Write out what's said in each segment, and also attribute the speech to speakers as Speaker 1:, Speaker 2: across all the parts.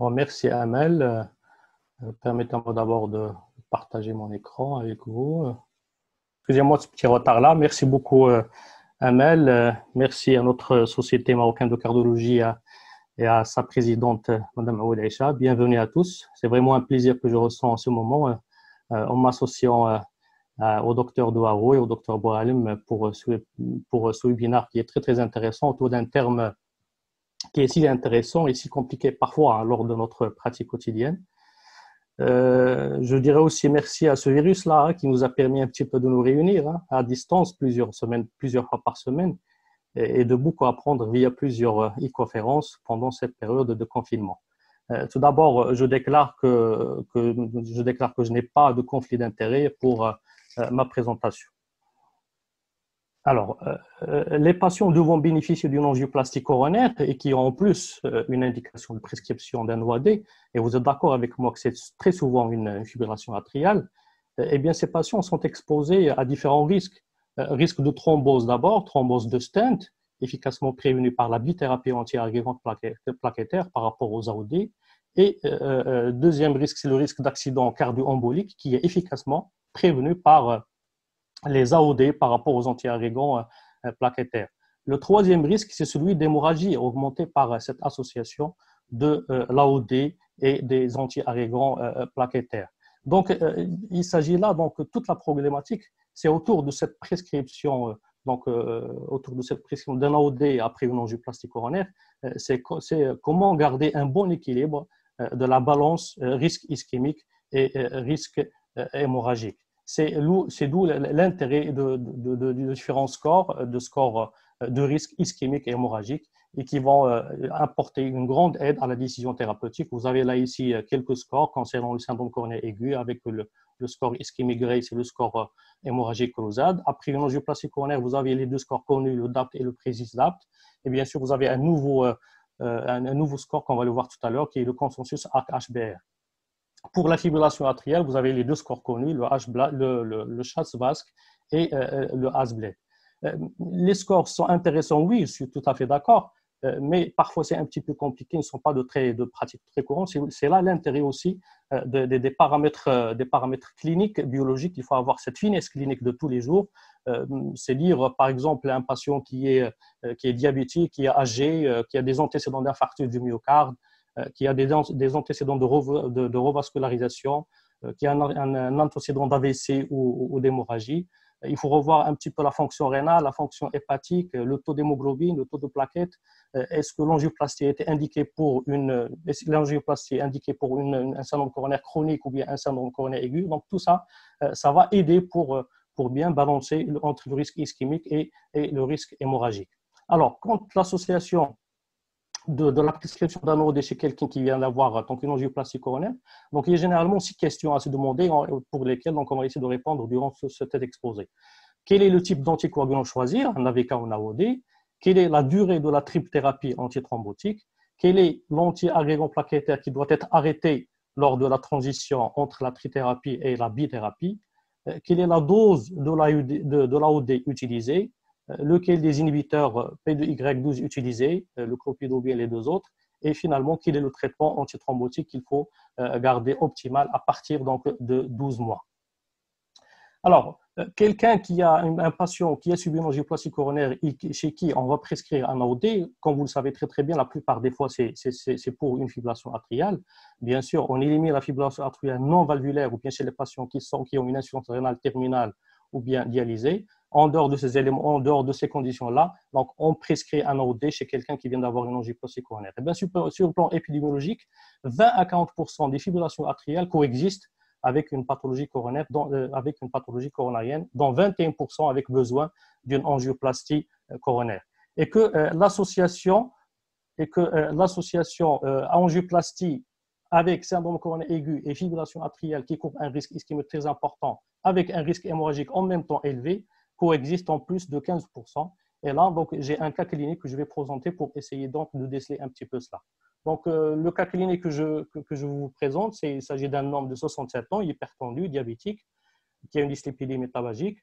Speaker 1: merci Amel. Euh, permettez-moi d'abord de partager mon écran avec vous. Excusez-moi ce petit retard-là. Merci beaucoup euh, Amel. Euh, merci à notre société marocaine de cardiologie et à sa présidente, Mme Aoud. Bienvenue à tous. C'est vraiment un plaisir que je ressens en ce moment en m'associant au docteur Douaro et au docteur Boalim pour, pour ce webinaire qui est très très intéressant autour d'un terme qui est si intéressant et si compliqué parfois hein, lors de notre pratique quotidienne. Euh, je dirais aussi merci à ce virus-là hein, qui nous a permis un petit peu de nous réunir hein, à distance plusieurs semaines, plusieurs fois par semaine et, de beaucoup apprendre via plusieurs euh, e-conférences pendant cette période de confinement. Euh, tout d'abord, je déclare que, je déclare que je n'ai pas de conflit d'intérêt pour ma présentation. Alors, euh, euh, les patients devront bénéficier d'une angioplastie coronaire et qui ont en plus euh, une indication de prescription d'un OAD, et vous êtes d'accord avec moi que c'est très souvent une fibrillation atriale, eh bien, ces patients sont exposés à différents risques. risque de thrombose d'abord, thrombose de stent, efficacement prévenu par la bithérapie anti-agrégante plaquettaire par rapport aux AOD. Et deuxième risque, c'est le risque d'accident cardio-embolique qui est efficacement prévenu par les AOD par rapport aux anti-agrégants euh, plaquettaires. Le troisième risque, c'est celui d'hémorragie augmentée par euh, cette association de euh, l'AOD et des anti-agrégants plaquettaires. Donc, il s'agit là, donc, toute la problématique, c'est autour de cette prescription, donc, autour de cette prescription d'un AOD après une angioplastie coronaire, c'est comment garder un bon équilibre de la balance risque ischémique et risque hémorragique. C'est d'où l'intérêt de, différents scores, de scores euh, de risque ischémique et hémorragique, et qui vont euh, apporter une grande aide à la décision thérapeutique. Vous avez là ici euh, quelques scores concernant le syndrome coronaire aigu avec le, score ischémique grey, c'est le score hémorragique cruzade. Après une angioplastie coronaire, vous avez les deux scores connus, le DAPT et le PRESIS DAPT. Et bien sûr, vous avez un nouveau, un, nouveau score qu'on va le voir tout à l'heure, qui est le consensus HBR. Pour la fibrillation atriale, vous avez les deux scores connus, le, H le, le, basque et euh, euh, le HAS-BLED. Euh, les scores sont intéressants, oui, je suis tout à fait d'accord, mais parfois c'est un petit peu compliqué, ils ne sont pas de, très, de pratiques très courantes. C'est là l'intérêt aussi des, paramètres, des paramètres cliniques, biologiques. Il faut avoir cette finesse clinique de tous les jours. C'est dire, par exemple, un patient qui est, qui est diabétique, qui est âgé, qui a des antécédents d'infarctus du myocarde, euh, qui a des, antécédents de, revascularisation, euh, qui a un, antécédent d'AVC ou, d'hémorragie. Euh, il faut revoir un petit peu la fonction rénale, la fonction hépatique, le taux d'hémoglobine, le taux de plaquettes. Est-ce que l'angioplastie été indiquée pour une l'angioplastie indiquée pour une, un syndrome coronaire chronique ou bien un syndrome coronaire aigu? Donc tout ça, ça va aider pour, pour bien balancer entre le risque ischémique et, et le risque hémorragique. Alors, quand l'association de, la prescription d'un OD chez quelqu'un qui vient d'avoir donc une angioplastie coronaire. Donc, il y a généralement six questions à se demander pour lesquelles donc, on va essayer de répondre durant ce, exposé. Quel est le type d'anticoagulant choisir, un AVK ou un AOD Quelle est la durée de la triple thérapie antithrombotique? Quel est l'anti-agrégant plaquettaire qui doit être arrêté lors de la transition entre la trithérapie et la bithérapie? Euh, Quelle est la dose de l'AOD utilisée? euh, lequel des inhibiteurs euh, P2Y12 utilisés, euh, le clopidogrel et les deux autres, et finalement quel est le traitement antithrombotique qu'il faut garder optimal à partir donc, de 12 mois. Alors, quelqu'un qui a un patient qui a subi une angioplastie coronaire chez qui on va prescrire un AOD, comme vous le savez très très bien, la plupart des fois c'est pour une fibrillation atriale. Bien sûr, on élimine la fibrillation atriale non valvulaire ou bien chez les patients qui, sont, qui ont une insuffisance rénale terminale ou bien dialysée en dehors de ces éléments, en dehors de ces conditions-là, donc on prescrit un OD chez quelqu'un qui vient d'avoir une angioplastie coronaire. Et bien, sur, le plan épidémiologique, 20 à 40 des fibrillations atriales coexistent avec une pathologie coronaire, euh, avec une pathologie coronarienne, dont 21 avec besoin d'une angioplastie euh, coronaire. Et que euh, l'association et que l'association angioplastie avec syndrome coronaire aigu et fibrillation atriale qui couvre un risque ischémique très important, avec un risque hémorragique en même temps élevé, coexistent en plus de 15%. Et là, j'ai un cas clinique que je vais présenter pour essayer donc de déceler un petit peu cela. Donc, euh, le cas clinique que je, que, je vous présente, il s'agit d'un homme de 67 ans, hypertendu, diabétique, qui a une dyslipidémie métabagique.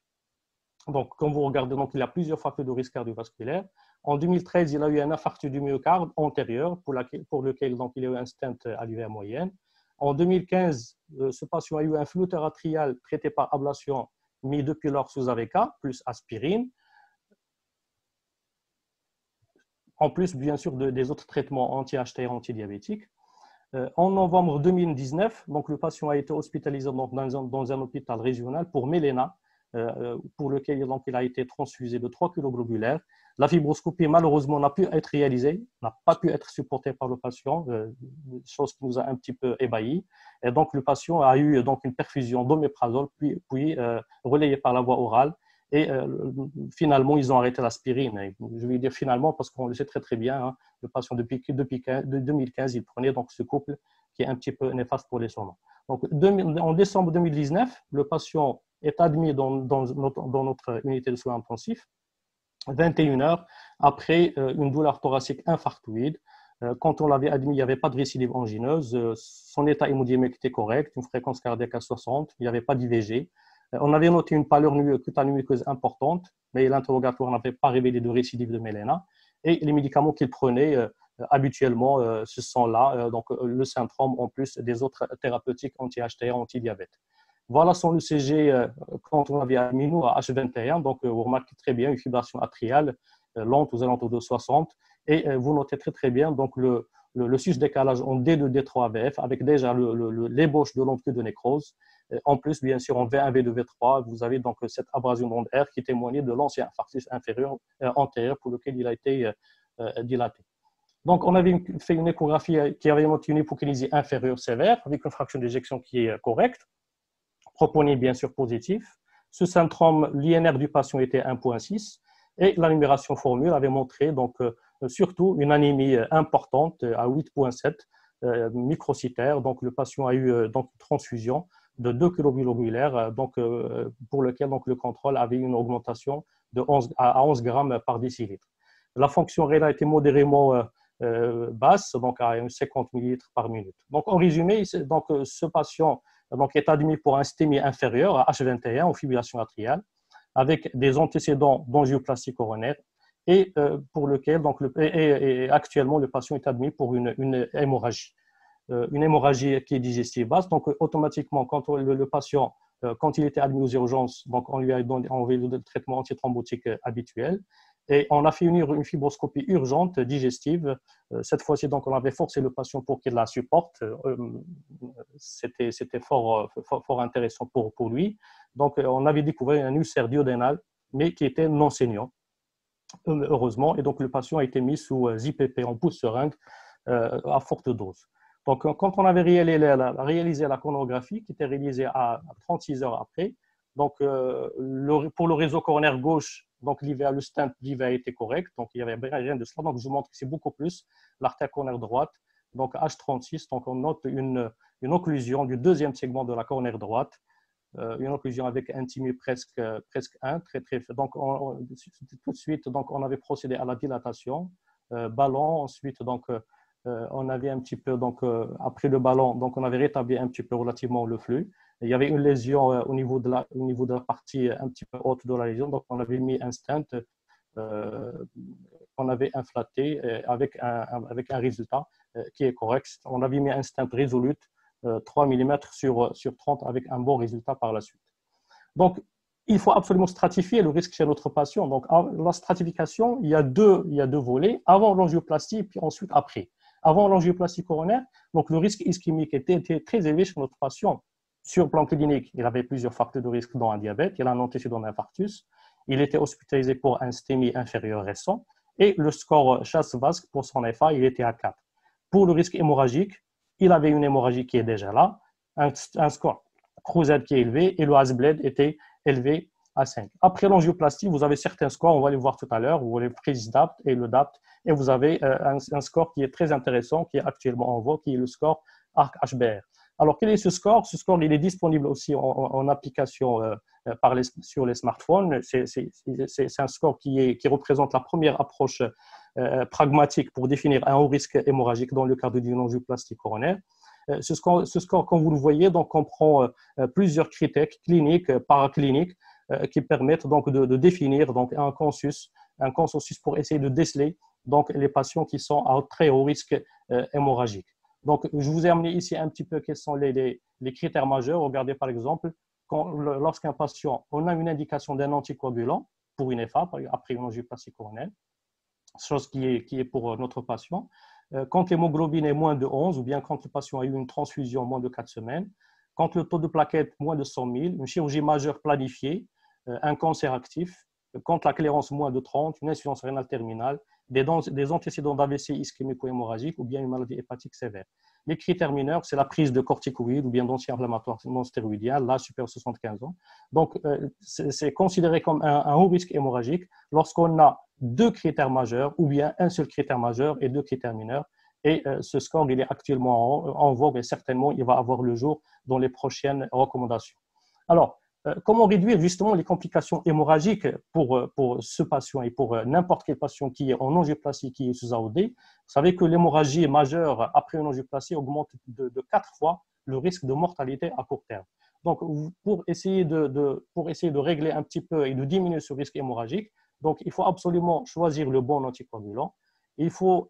Speaker 1: Donc, quand vous regardez, donc, il a plusieurs facteurs de risque cardiovasculaire. En 2013, il a eu un infarctus du myocarde antérieur pour, lequel donc, il a eu un stent à l'hiver moyenne. En 2015, euh, ce patient a eu un flotteur atrial traité par ablation mis depuis lors sous AVK, plus aspirine. En plus, bien sûr, des autres traitements anti-HTR, anti-diabétiques. Euh, en novembre 2019, donc, le patient a été hospitalisé dans, un, dans un hôpital régional pour méléna, euh, pour lequel donc, il a été transfusé de 3 kg globulaires. La fibroscopie, malheureusement, n'a pu être réalisée, n'a pas pu être supportée par le patient, euh, chose qui nous a un petit peu ébahis. Et donc, le patient a eu donc, une perfusion d'oméprazole, puis, euh, relayée par la voie orale. Et finalement, ils ont arrêté l'aspirine. Je vais dire finalement parce qu'on le sait très très bien. Hein, le patient, depuis, depuis 2015, il prenait donc ce couple qui est un petit peu néfaste pour les soins. Donc, en décembre 2019, le patient est admis dans, notre, unité de soins intensifs 21 heures après euh, une douleur thoracique infarctoïde. Euh, quand on l'avait admis, il n'y avait pas de récidive angineuse. Euh, son état hémodynamique était correct, une fréquence cardiaque à 60, il n'y avait pas d'IVG. On avait noté une pâleur cutanémuqueuse importante, mais l'interrogatoire n'avait pas révélé de récidive de méléna. Et les médicaments qu'il prenait habituellement, ce sont là, donc le syndrome en plus des autres thérapeutiques anti-HTA, anti-diabète. Voilà son ECG euh, quand on avait admis nous à H21. Donc, euh, vous remarquez très bien une fibration atriale euh, lente aux alentours de 60. Et vous notez très très bien donc le, le, décalage en D2, D3 AVF avec déjà l'ébauche de l'onde de nécrose. En plus, bien sûr, en V1, V2, V3, vous avez donc cette abrasion d'onde R qui témoignait de l'ancien infarctus inférieur antérieur pour lequel il a été dilaté. Donc, on avait fait une échographie qui avait montré une hypokinésie inférieure sévère avec une fraction d'éjection qui est correcte troponine bien sûr positif. Ce syndrome, l'INR du patient était 1.6 et la numération formule avait montré donc euh, surtout une anémie euh, importante à 8.7 euh, microcytaire. Donc le patient a eu donc une transfusion de 2 globulaires, donc pour lequel donc le contrôle avait une augmentation de 11 à 11 grammes par décilitre. La fonction rénale était modérément basse, donc à 50 ml par minute. Donc en résumé, donc ce patient donc est admis pour un STEMI inférieur à H21 en fibrillation atriale, avec des antécédents d'angioplastie coronaire et euh, pour lequel donc le, actuellement le patient est admis pour une, une hémorragie, euh, une hémorragie qui est digestive basse. Donc automatiquement quand le, patient euh, quand il était admis aux urgences, donc on lui a donné le traitement antithrombotique habituel et on a fait une, fibroscopie urgente, digestive. Euh, cette fois-ci, donc, on avait forcé le patient pour qu'il la supporte. Euh, c'était fort, fort, intéressant pour, pour lui. Donc, on avait découvert un ulcère duodénal, mais qui était non saignant, heureusement. Et donc, le patient a été mis sous IPP en pouce seringue à forte dose. Donc, quand on avait réalisé la, la qui était réalisée à 36 heures après, donc, pour le réseau coronaire gauche, donc, l'IVA, le stent l'IVA était correct. Donc, il n'y avait rien de cela. Donc, je vous montre c'est beaucoup plus l'artère coronaire droite. Donc, H36, donc on note une, une occlusion du deuxième segment de la coronaire droite. Euh, une occlusion avec intimie presque, presque 1, très, très Donc, tout de suite, donc, on avait procédé à la dilatation. Euh, ballon, ensuite, donc, euh, on avait un petit peu, donc, après le ballon, donc, on avait rétabli un petit peu relativement le flux. Il y avait une lésion euh, au niveau de la, au niveau de partie un petit peu haute de la lésion, donc on avait mis un stent euh, avait inflaté euh, avec un, avec un résultat qui est correct. On avait mis un stent résolu 3 mm sur, sur 30 avec un bon résultat par la suite. Donc, il faut absolument stratifier le risque chez notre patient. Donc, la stratification, il y a deux, il y a deux volets, avant l'angioplastie, puis ensuite après. Avant l'angioplastie coronaire, donc le risque ischémique était, très élevé chez notre patient. Sur le plan clinique, il avait plusieurs facteurs de risque dont un diabète, il a un antécédent d'infarctus, il était hospitalisé pour un STEMI inférieur récent et le score chasse vasque pour son FA, il était à 4. Pour le risque hémorragique, il avait une hémorragie qui est déjà là, un, score Cruzet qui est élevé et le Hasbled était élevé à 5. Après l'angioplastie, vous avez certains scores, on va les voir tout à l'heure, vous avez le prise DAPT et le DAPT, et vous avez euh, un, un, score qui est très intéressant, qui est actuellement en voie, qui est le score ARC-HBR. Alors, quel est ce score? Ce score, il est disponible aussi en, application euh, euh, sur les smartphones. C'est un score qui, représente la première approche euh, pragmatique pour définir un haut risque hémorragique dans le cadre d'une angioplastie coronaire. Ce score, ce score, comme vous le voyez, donc, comprend plusieurs critères cliniques, paracliniques, qui permettent donc de, définir donc, un consensus un consensus pour essayer de déceler donc, les patients qui sont à très haut risque hémorragique. Donc, je vous ai amené ici un petit peu quels sont les, critères majeurs. Regardez par exemple, lorsqu'un patient, on a une indication d'un anticoagulant pour une EFA, après une angioplastie coronelle, chose qui est, pour notre patient. Euh, quand l'hémoglobine est moins de 11, ou bien quand le patient a eu une transfusion moins de 4 semaines, quand le taux de plaquettes moins de 100 000, une chirurgie majeure planifiée, euh, un cancer actif, quand la clairance moins de 30, une insuffisance rénale terminale, des, des antécédents d'AVC ischémico-hémorragique ou bien une maladie hépatique sévère. Les critères mineurs, c'est la prise de corticoïdes ou bien d'anti-inflammatoires non stéroïdiens, là, supérieur à 75 ans. Donc, euh, c'est considéré comme un, haut risque hémorragique lorsqu'on a deux critères majeurs ou bien un seul critère majeur et deux critères mineurs. Et euh, ce score, il est actuellement en, en vogue et certainement, il va avoir le jour dans les prochaines recommandations. Alors, comment réduire justement les complications hémorragiques pour, euh, pour ce patient et pour euh, n'importe quel patient qui est en angioplastie, qui est sous AOD Vous savez que l'hémorragie majeure après une angioplastie augmente de, de 4 fois le risque de mortalité à court terme. Donc, pour essayer de, pour essayer de régler un petit peu et de diminuer ce risque hémorragique, donc, il faut absolument choisir le bon anticoagulant. Il faut,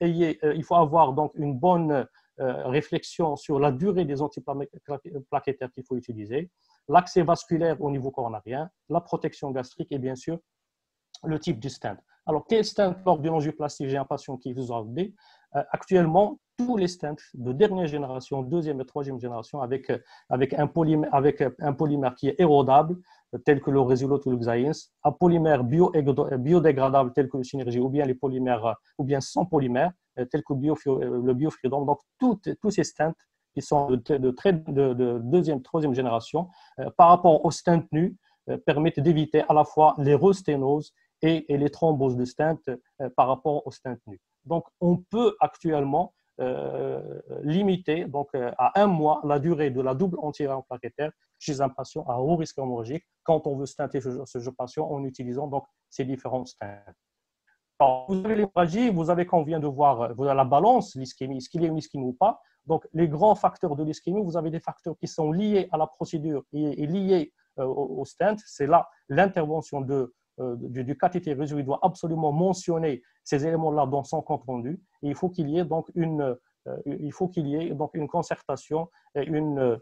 Speaker 1: il faut avoir donc une bonne réflexion sur la durée des antiplaquettaires qu'il faut utiliser l'accès vasculaire au niveau coronarien, la protection gastrique et bien sûr le type du stent. Alors, quel stent lors d'une angioplastie? J'ai un patient qui vous a dit. Euh, actuellement, tous les stents de dernière génération, deuxième et troisième génération, avec, euh, avec, un, polymère, avec euh, un polymère qui est érodable, tel que le Resolute ou le Xience, un polymère bio, biodégradable, tel que le Synergie, ou bien les polymères, ou bien sans polymère, tel que le Biofreedom. Donc, tous ces stents qui sont de, deuxième, troisième génération, euh, par rapport aux stents nus, euh, permettent d'éviter à la fois les resténoses et, les thromboses de stents euh, par rapport aux stents nus. Donc, on peut actuellement limiter donc, à un mois la durée de la double antivirale plaquettaire chez un patient à haut risque hémorragique quand on veut stenter ce, patient en utilisant donc, ces différents stents. vous avez l'hémorragie, vous avez, qu'on vient de voir, vous avez la balance, l'ischémie, est-ce qu'il y a une ischémie ou pas? Donc, les grands facteurs de l'ischémie, vous avez des facteurs qui sont liés à la procédure et, liés euh, au, stent. C'est là l'intervention euh, du, du cathéter Il doit absolument mentionner ces éléments-là dans son compte rendu. Il faut qu'il y ait donc une, euh, il faut qu'il y ait donc une concertation et une,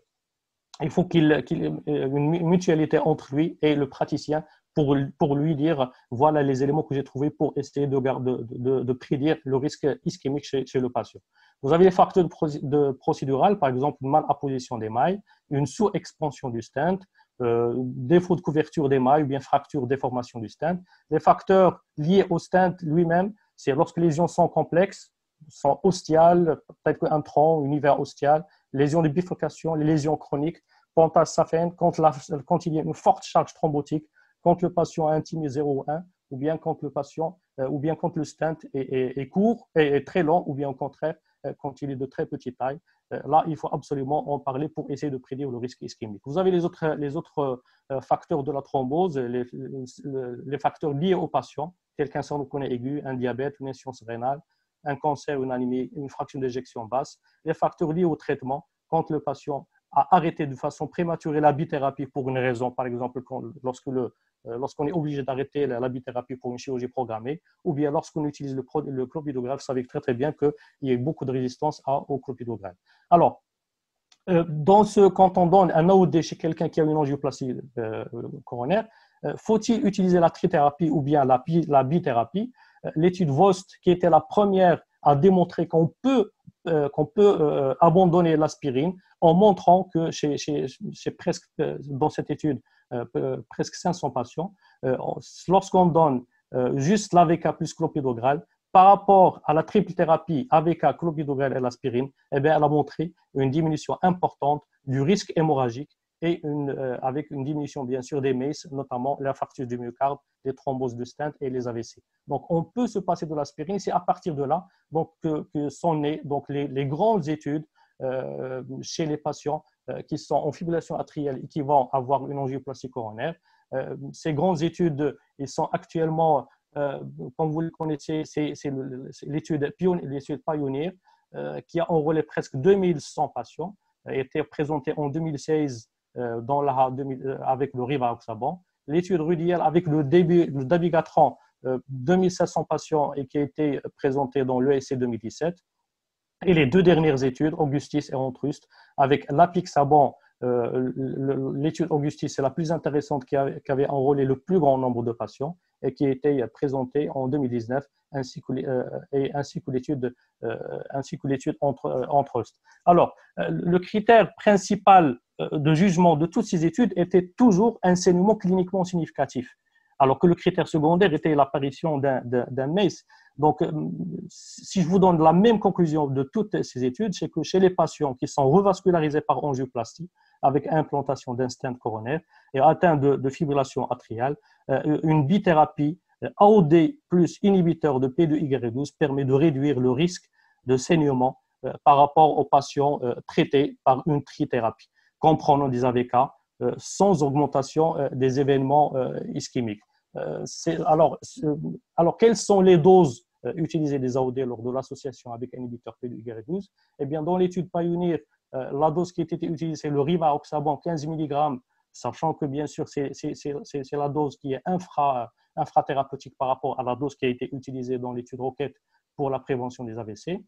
Speaker 1: il faut qu'il ait une mutualité entre lui et le praticien pour, pour lui dire voilà les éléments que j'ai trouvés pour essayer de, de, prédire le risque ischémique chez, le patient. Vous avez les facteurs de, procédural, par exemple une malapposition des mailles, une sous-expansion du stent, euh, défaut de couverture des mailles ou bien fracture, déformation du stent. Les facteurs liés au stent lui-même, c'est lorsque les lésions sont complexes, sont ostiales, peut-être qu'un tronc, une hiver ostiale, lésions de bifurcation, les lésions chroniques, pantasaphène, quand, quand il y a une forte charge thrombotique, quand le patient a un TIMI 0 ou 1, ou bien quand le patient, euh, ou bien quand le stent est, est, court et est très long, ou bien au contraire, quand il est de très petite taille. Euh, là, il faut absolument en parler pour essayer de prédire le risque ischémique. Vous avez les autres, les autres facteurs de la thrombose, les, les facteurs liés au patient, tel qu'un connaît aigu, un diabète, une insuffisance rénale, un cancer, une anémie, une fraction d'éjection basse, les facteurs liés au traitement, quand le patient a arrêté de façon prématurée la bithérapie pour une raison, par exemple, lorsque le, euh, lorsqu'on est obligé d'arrêter la, bithérapie pour une chirurgie programmée, ou bien lorsqu'on utilise le, le vous savez très très bien qu'il y a beaucoup de résistance au clopidogrel. Alors, euh, dans ce, quand on donne un AOD chez quelqu'un qui a une angioplastie euh, coronaire, faut-il utiliser la trithérapie ou bien la, la bithérapie L'étude VOST, qui était la première à démontrer qu'on peut, qu'on peut abandonner l'aspirine en montrant que chez, chez, chez presque, dans cette étude, euh, presque 500 patients, euh, lorsqu'on donne euh, juste l'AVK plus clopidogrel, par rapport à la triple thérapie AVK, clopidogrel et l'aspirine, eh bien, elle a montré une diminution importante du risque hémorragique et une, avec une diminution bien sûr des MES, notamment l'infarctus du myocarde, les thromboses de stent et les AVC. Donc on peut se passer de l'aspirine. C'est à partir de là que, sont nées donc, les, grandes études chez les patients euh, qui sont en fibrillation atriale et qui vont avoir une angioplastie coronaire. Euh, ces grandes études, ils sont actuellement, euh, comme vous le connaissez, c'est l'étude Pioneer qui a enrôlé presque 2100 patients, a été présentée en 2016 dans la, avec le Rivaroxaban. L'étude Rudiel avec le, début, le dabigatran 2700 patients et qui a été présenté dans l'ESC 2017. Et les deux dernières études, Augustis et Antrust, avec l'apixaban, l'étude Augustis, c'est la plus intéressante qui, avait enrôlé le plus grand nombre de patients et qui a été présentée en 2019, ainsi que, que l'étude ainsi que l'étude entre, Antrust. Alors, le critère principal de jugement de toutes ces études était toujours un saignement cliniquement significatif alors que le critère secondaire était l'apparition d'un MACE. Donc, euh, si je vous donne la même conclusion de toutes ces études, c'est que chez les patients qui sont revascularisés par angioplastie, avec implantation d'un stent coronaire et atteints de, fibrillation atriale, euh, une bithérapie euh, AOD plus inhibiteur de P2Y12 permet de réduire le risque de saignement par rapport aux patients traités par une trithérapie, comprenant des AVK, sans augmentation des événements ischémiques. Alors, alors, quelles sont les doses euh, utilisées des AOD lors de l'association avec un inhibiteur P2Y12 Eh bien, dans l'étude Pioneer, euh, la dose qui a été utilisée, c'est le rivaroxaban 15 mg, sachant que bien sûr, c'est la dose qui est infra, infrathérapeutique par rapport à la dose qui a été utilisée dans l'étude Rocket pour la prévention des AVC.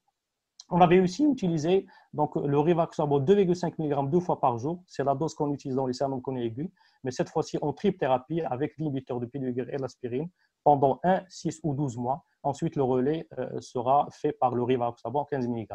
Speaker 1: On avait aussi utilisé donc, le Rivaroxaban 2,5 mg deux fois par jour. C'est la dose qu'on utilise dans les syndromes chroniques aigus, mais cette fois-ci en triple thérapie avec l'inhibiteur de p et l'aspirine pendant 1, 6 ou 12 mois. Ensuite, le relais euh, sera fait par le Rivaroxaban 15 mg.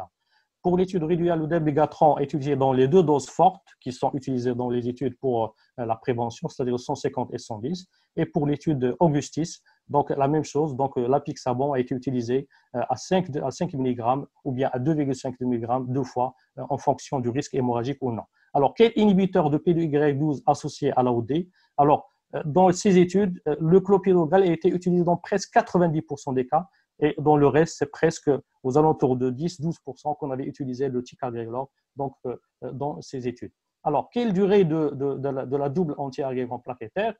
Speaker 1: Pour l'étude réduite, le débigatran est utilisé dans les deux doses fortes qui sont utilisées dans les études pour euh, la prévention, c'est-à-dire 150 et 110. Et pour l'étude Augustis, donc la même chose, donc euh, l'apixaban a été utilisé à 5, à 5 mg ou bien à 2,5 mg deux fois en fonction du risque hémorragique ou non. Alors, quel inhibiteur de P2Y12 associé à l'AOD Alors, dans ces études, le clopidogrel a été utilisé dans presque 90% des cas et dans le reste, c'est presque aux alentours de 10-12% qu'on avait utilisé le ticagrelor donc, euh, euh, dans ces études. Alors, quelle durée de, de, la, de la, double anti-agrégant plaquettaire?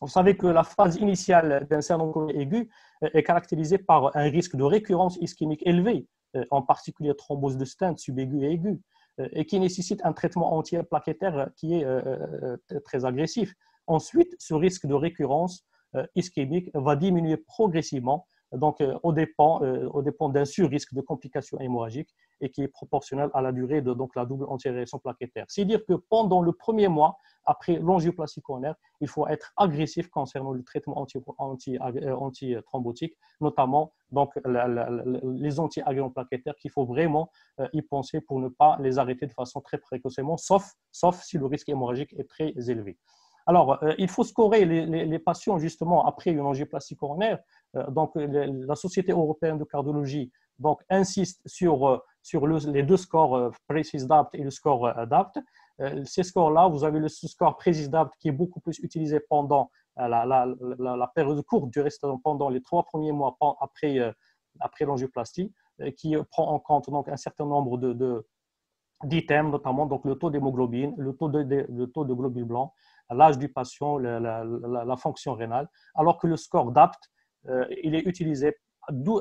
Speaker 1: Vous savez que la phase initiale d'un syndrome aigu est caractérisée par un risque de récurrence ischémique élevé, euh, en particulier thrombose de stent subaigu et aigu, et qui nécessite un traitement anti-plaquettaire qui est très agressif. Ensuite, ce risque de récurrence ischémique va diminuer progressivement donc euh, au dépend, euh, dépend d'un sur-risque de complications hémorragiques et qui est proportionnel à la durée de la double antiagression plaquettaire. C'est-à-dire que pendant le premier mois, après l'angioplastie coronaire, il faut être agressif concernant le traitement anti-thrombotique, anti, notamment les anti-agréants plaquettaires qu'il faut vraiment euh, y penser pour ne pas les arrêter de façon très précocement, sauf si le risque hémorragique est très élevé. Alors, il faut scorer les, patients justement après une angioplastie coronaire euh, donc, la Société européenne de cardiologie donc, insiste sur, euh, sur les deux scores euh, Precis DAPT et le score DAPT. Ces scores-là, vous avez le score Precis DAPT qui est beaucoup plus utilisé pendant la, la, la, période courte du reste, pendant les trois premiers mois après, après l'angioplastie, qui prend en compte donc, un certain nombre de, d'items, notamment donc, le taux d'hémoglobine, le taux de, le taux de globules blancs, l'âge du patient, la, fonction rénale, alors que le score DAPT euh, il est utilisé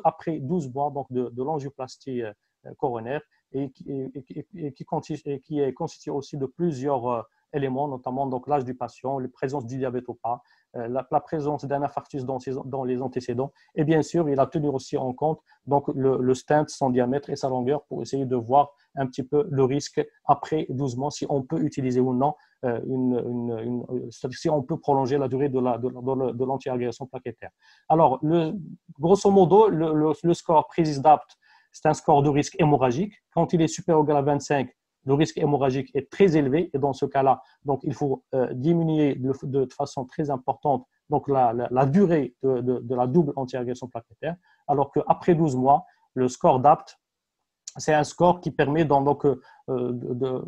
Speaker 1: après 12 mois donc de, l'angioplastie euh, coronaire et qui, est constitué aussi de plusieurs euh, éléments, notamment l'âge du patient, la présence du diabète ou pas, la, présence d'un infarctus dans, les antécédents. Et bien sûr, il a tenu aussi en compte donc, le, le, stent, son diamètre et sa longueur pour essayer de voir un petit peu le risque après 12 mois, si on peut utiliser ou non euh, une, si on peut prolonger la durée de l'anti-agrégation plaquettaire. Alors, grosso modo, le, score PRESIS-DAPT, c'est un score de risque hémorragique. Quand il est supérieur à 25, le risque hémorragique est très élevé et dans ce cas-là, donc il faut euh, diminuer de, façon très importante donc la, durée de, la double anti-agrégation plaquettaire, alors qu'après 12 mois, le score DAPT c'est un score qui permet donc, euh, euh,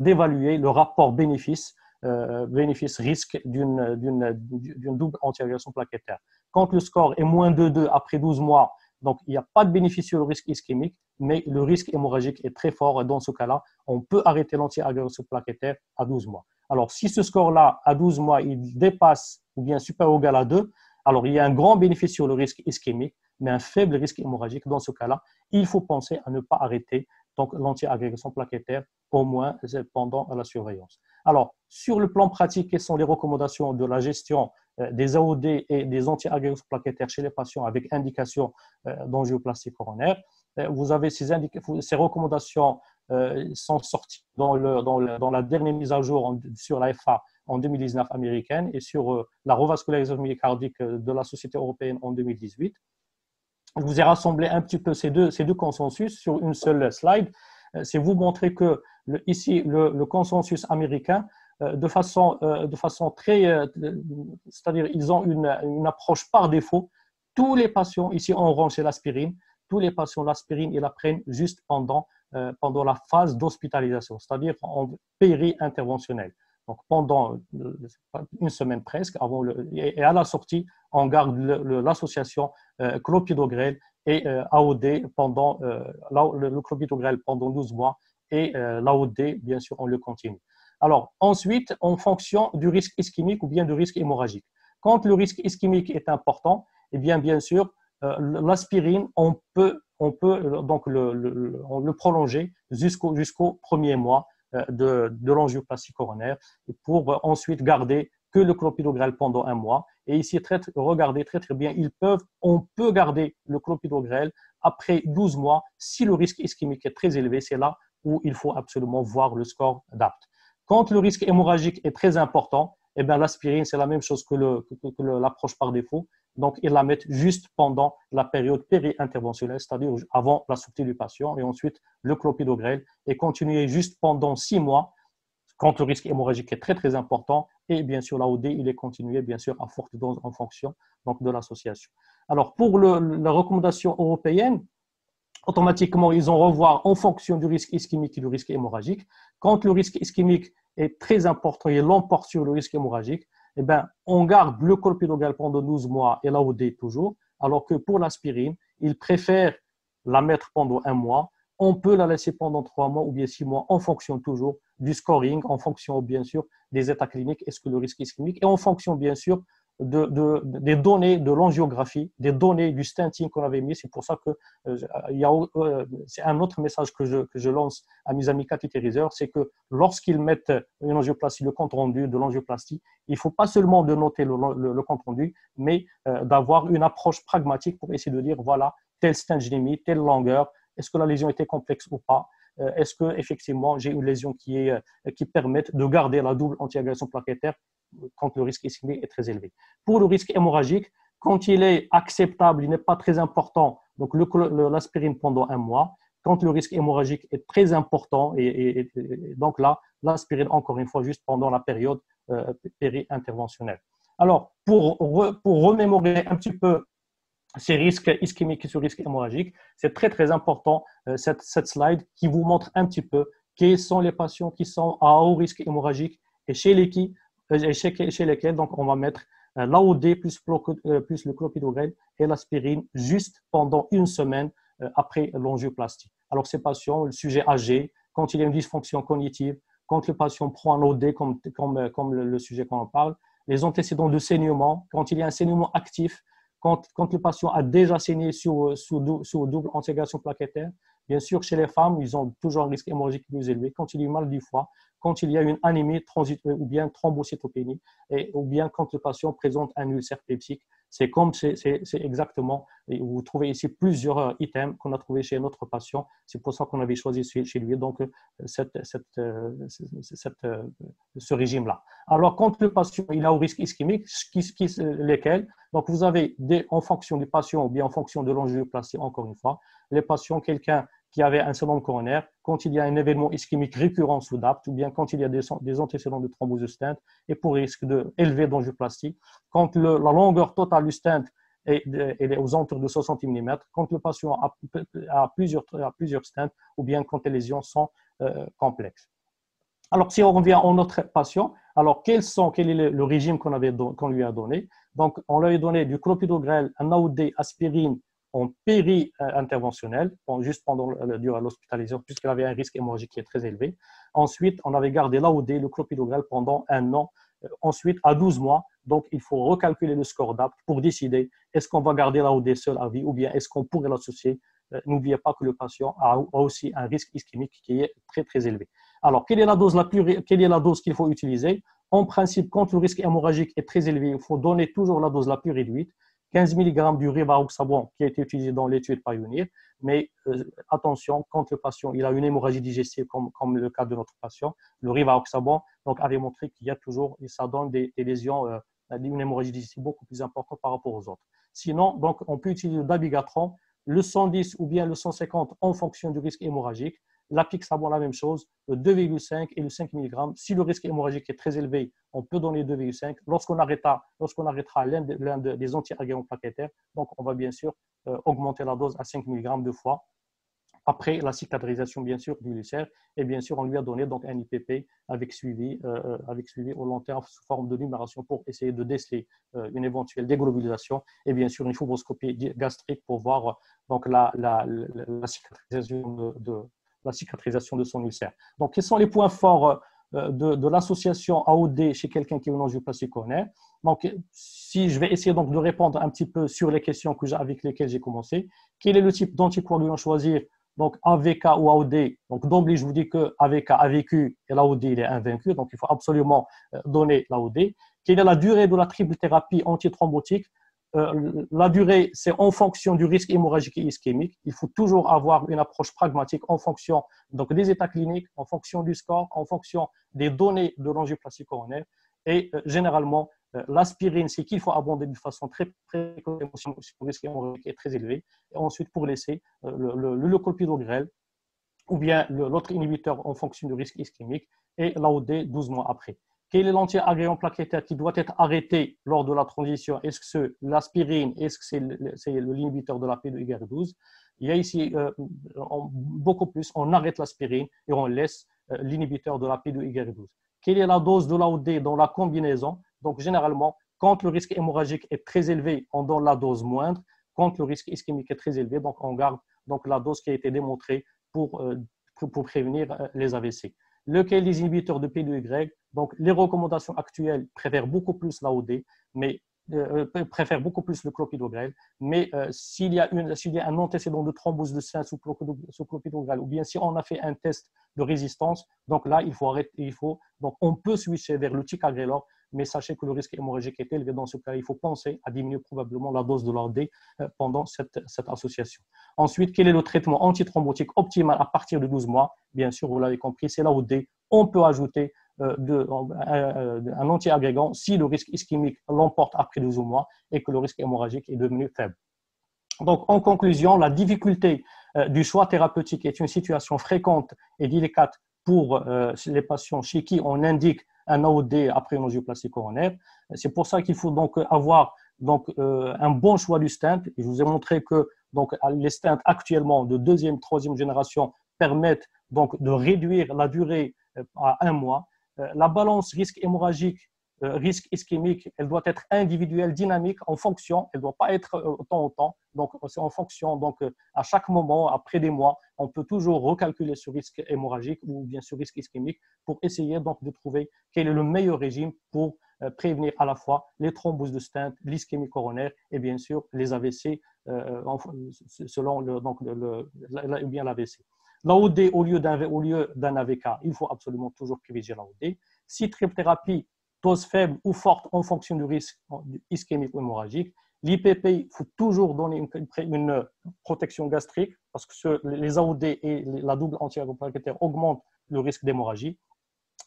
Speaker 1: d'évaluer le rapport bénéfice euh, bénéfice-risque d'une double antiagression plaquettaire. Quand le score est moins de 2 après 12 mois, donc il n'y a pas de bénéfice sur le risque ischémique, mais le risque hémorragique est très fort. Dans ce cas-là, on peut arrêter l'antiagression plaquettaire à 12 mois. Alors, si ce score-là, à 12 mois, il dépasse ou bien supérieur ou égal à 2, alors il y a un grand bénéfice sur le risque ischémique, mais un faible risque hémorragique. Dans ce cas-là, il faut penser à ne pas arrêter donc l'anti-agrégation plaquettaire au moins pendant la surveillance. Alors, sur le plan pratique, quelles sont les recommandations de la gestion euh, des AOD et des anti-agrégation plaquettaires chez les patients avec indication euh, d'angioplastie coronaire? Euh, Vous avez ces, recommandations sont sorties dans, la dernière mise à jour sur la FA en 2019 américaine et sur la revascularisation myocardique de la Société européenne en 2018. Je vous ai rassemblé un petit peu ces deux, consensus sur une seule slide. C'est vous montrer que ici, le, consensus américain, euh, de façon, euh, de façon très. Euh, c'est-à-dire, ils ont une, une, approche par défaut. Tous les patients, ici, on range l'aspirine. Tous les patients, l'aspirine, ils la prennent juste pendant, pendant la phase d'hospitalisation, c'est-à-dire en péri-interventionnel. Donc, pendant une semaine presque, avant le, et à la sortie, on garde l'association clopidogrel et AOD pendant le, le pendant 12 mois et euh, l'AOD, bien sûr, on le continue. Alors, ensuite, en fonction du risque ischémique ou bien du risque hémorragique. Quand le risque ischémique est important, eh bien, bien sûr, euh, l'aspirine, on peut, on peut euh, donc le, le, prolonger jusqu'au jusqu'au premier mois de, de l'angioplastie coronaire pour ensuite garder que le clopidogrel pendant un mois. Et ici, très, regardez très très bien, ils peuvent, on peut garder le clopidogrel après 12 mois si le risque ischémique est très élevé. C'est là où il faut absolument voir le score d'APT. Quand le risque hémorragique est très important, eh bien, l'aspirine, c'est la même chose que, l'approche par défaut. Donc, ils la mettent juste pendant la période péri-interventionnelle, c'est-à-dire avant la sortie du patient, et ensuite le clopidogrel, et continuer juste pendant six mois, quand le risque hémorragique est très, très important, et bien sûr, l'AOD, il est continué, bien sûr, à forte dose en fonction donc, de l'association. Alors, pour la recommandation européenne, automatiquement, ils ont revoir en fonction du risque ischémique et du risque hémorragique. Quand le risque ischémique est très important et l'emporte sur le risque hémorragique, eh ben, on garde le colpidogrel pendant 12 mois et l'AOD toujours, alors que pour l'aspirine, ils préfèrent la mettre pendant un mois. On peut la laisser pendant trois mois ou bien six mois en fonction toujours du scoring, en fonction bien sûr des états cliniques, est-ce que le risque ischémique, et en fonction bien sûr de, des données de l'angiographie, des données du stenting qu'on avait mis. C'est pour ça que euh, il euh, c'est un autre message que je, que je, lance à mes amis cathétériseurs, c'est que lorsqu'ils mettent une angioplastie, le compte rendu de l'angioplastie, il ne faut pas seulement de noter le, le, compte rendu, mais euh, d'avoir une approche pragmatique pour essayer de dire voilà, tel stent j'ai mis, telle longueur, est-ce que la lésion était complexe ou pas? Est-ce que effectivement j'ai une lésion qui, est, qui permette de garder la double antiagression plaquettaire quand le risque est très élevé? Pour le risque hémorragique, quand il est acceptable, il n'est pas très important, donc l'aspirine pendant un mois. Quand le risque hémorragique est très important, et, donc là, l'aspirine encore une fois juste pendant la période euh, péri-interventionnelle. Alors, pour, pour remémorer un petit peu ces risques ischémiques et ce risque hémorragique, c'est très très important euh, cette, cette slide qui vous montre un petit peu quels sont les patients qui sont à haut risque hémorragique et chez euh, lesquels donc, on va mettre euh, l'AOD plus, plus le clopidogrel et l'aspirine juste pendant une semaine après l'angioplastie. Alors, ces patients, le sujet âgé, quand il y a une dysfonction cognitive, quand le patient prend un OD comme, comme, comme le, sujet qu'on parle, les antécédents de saignement, quand il y a un saignement actif, quand, le patient a déjà saigné sous, sous double intégration plaquettaire, Bien sûr, chez les femmes, ils ont toujours un risque hémorragique plus élevé. Quand il y a mal du foie, quand il y a une anémie transitoire ou bien thrombocytopénie, et, ou bien quand le patient présente un ulcère peptique, c'est comme, c'est exactement, vous trouvez ici plusieurs euh, items qu'on a trouvés chez notre patient. C'est pour ça qu'on avait choisi chez lui, donc, euh, cette, cette, euh, cette, ce régime-là. Alors, quand le patient il a au risque ischémique, lesquels? Donc, vous avez, des, en fonction du patient ou bien en fonction de l'angioplastie, encore une fois, les patients, quelqu'un qui avait un syndrome coronaire, quand il y a un événement ischémique récurrent sous DAPT, ou bien quand il y a des, antécédents de thrombose stent, et pour risque de élevé d'angioplastie, quand la longueur totale du stent est, aux alentours de 60 mm, quand le patient a, plusieurs, a stents, ou bien quand les lésions sont euh, complexes. Alors, si on revient à notre patient, alors quel est le, régime qu'on lui a donné? Donc, on lui a donné du clopidogrel, un AOD, aspirine, en péri-interventionnel, juste pendant l'hospitalisation, puisqu'il avait un risque hémorragique qui est très élevé. Ensuite, on avait gardé l'AOD, le clopidogrel, pendant un an. Euh, ensuite, à 12 mois, donc il faut recalculer le score d'APT pour décider est-ce qu'on va garder l'AOD seul à vie ou bien est-ce qu'on pourrait l'associer? N'oubliez pas que le patient a aussi un risque ischémique qui est très très élevé. Alors, quelle est la dose la plus, quelle est la dose qu'il faut utiliser? En principe, quand le risque hémorragique est très élevé, il faut donner toujours la dose la plus réduite. 15 mg du rivaroxaban qui a été utilisé dans l'étude Pioneer. Mais euh, attention, quand le patient il a une hémorragie digestive, comme, le cas de notre patient, le rivaroxaban donc, avait montré qu'il y a toujours, et ça donne des, lésions, euh, une hémorragie digestive beaucoup plus importante par rapport aux autres. Sinon, donc, on peut utiliser le dabigatran, le 110 ou bien le 150 en fonction du risque hémorragique. La Pixabon, la même chose, le 2,5 et le 5 mg. Si le risque hémorragique est très élevé, on peut donner 2,5. Lorsqu'on arrêtera, lorsqu'on arrêtera l'un des anti-agréants plaquettaires, donc on va bien sûr euh, augmenter la dose à 5 mg deux fois. Après la cicatrisation, bien sûr, du ulcère, et bien sûr, on lui a donné donc un IPP avec suivi, euh, euh, avec suivi au long terme sous forme de numération pour essayer de déceler une éventuelle déglobulisation, et bien sûr, une fibroscopie gastrique pour voir donc, la, la cicatrisation de la cicatrisation de son ulcère. Donc, quels sont les points forts euh, de, l'association AOD chez quelqu'un qui est une angioplastie coronaire Donc, si je vais essayer donc de répondre un petit peu sur les questions que avec lesquelles j'ai commencé, quel est le type d'anticoagulant choisir? Donc AVK ou AOD, donc d'emblée je vous dis que AVK a vécu et l'AOD il est invaincu, donc il faut absolument euh, donner l'AOD. Quelle est la durée de la triple thérapie antithrombotique? Euh, la durée, c'est en fonction du risque hémorragique et ischémique. Il faut toujours avoir une approche pragmatique en fonction donc, des états cliniques, en fonction du score, en fonction des données de l'angioplastie coronaire. Et euh, généralement, euh, l'aspirine, c'est qu'il faut abandonner de façon très précoce si le risque hémorragique est très élevé. Ensuite, pour laisser le, le, le ou bien l'autre inhibiteur en fonction du risque ischémique et l'AOD 12 mois après. Quel est l'anti-agréant plaquettaire qui doit être arrêté lors de la transition? Est-ce que c'est l'aspirine? Est-ce que c'est l'inhibiteur de la P2YR12 Il y a ici euh, beaucoup plus, on arrête l'aspirine et on laisse euh, l'inhibiteur de la P2YR12. Quelle est la dose de l'AOD dans la combinaison? Donc, généralement, quand le risque hémorragique est très élevé, on donne la dose moindre. Quand le risque ischémique est très élevé, donc on garde donc, la dose qui a été démontrée pour, euh, pour prévenir les AVC lequel des inhibiteurs de P2Y. Donc, les recommandations actuelles préfèrent beaucoup plus l'AOD, mais euh, euh, préfèrent beaucoup plus le clopidogrel. Mais euh, s'il y, a y a un antécédent de thrombose de sein sous, clopidogrel, ou bien si on a fait un test de résistance, donc là, il faut arrêter, il faut, donc on peut switcher vers le ticagrelor mais sachez que le risque hémorragique est élevé. Dans ce cas, il faut penser à diminuer probablement la dose de l'AOD euh, pendant cette, association. Ensuite, quel est le traitement antithrombotique optimal à partir de 12 mois? Bien sûr, vous l'avez compris, c'est l'AOD. On peut ajouter euh, euh, un antiagrégant si le risque ischémique l'emporte après 12 mois et que le risque hémorragique est devenu faible. Donc, en conclusion, la difficulté du choix thérapeutique est une situation fréquente et délicate pour les patients chez qui on indique un AOD après une angioplastie coronaire. C'est pour ça qu'il faut donc avoir donc, euh, un bon choix du stent. je vous ai montré que donc, les stents actuellement de deuxième, troisième génération permettent donc de réduire la durée euh, à un mois. Euh, la balance risque hémorragique risque ischémique, elle doit être individuelle, dynamique, en fonction, elle ne doit pas être euh, autant autant. Donc, c'est en fonction, donc, euh, à chaque moment, après des mois, on peut toujours recalculer ce risque hémorragique ou bien ce risque ischémique pour essayer donc de trouver quel est le meilleur régime pour prévenir à la fois les thromboses de stent, l'ischémie coronaire et bien sûr les AVC selon le, donc le, bien l'AVC. L'AOD au lieu d'un AVK, il faut absolument toujours privilégier l'AOD. Si thérapie dose faible ou forte en fonction du risque ischémique ou hémorragique. L'IPP, il faut toujours donner une, protection gastrique parce que les AOD et la double antiagroplaquettaire augmentent le risque d'hémorragie.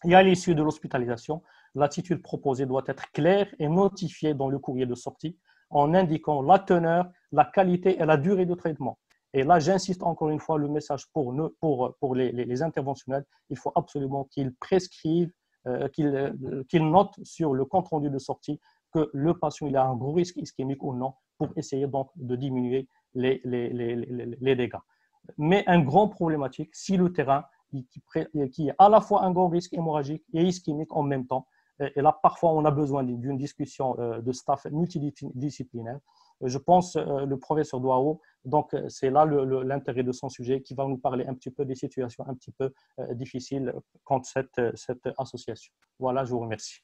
Speaker 1: Et à l'issue de l'hospitalisation, l'attitude proposée doit être claire et notifiée dans le courrier de sortie en indiquant la teneur, la qualité et la durée de traitement. Et là, j'insiste encore une fois, le message pour, les interventionnels, il faut absolument qu'ils prescrivent euh, euh, qu'il note sur le compte rendu de sortie que le patient il a un gros risque ischémique ou non pour essayer donc de diminuer les, les, les, les dégâts. Mais un grand problématique, si le terrain qui, est à la fois un grand risque hémorragique et ischémique en même temps, et là parfois on a besoin d'une discussion euh, de staff multidisciplinaire, je pense, euh, le professeur Douao. Donc, euh, c'est là l'intérêt de son sujet qui va nous parler un petit peu des situations un petit peu euh, difficiles contre cette, cette association. Voilà, je vous remercie.